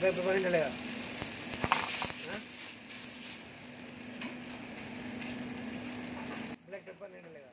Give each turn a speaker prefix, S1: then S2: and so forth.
S1: Black pepper नहीं डलेगा black pepper नहीं डलेगा।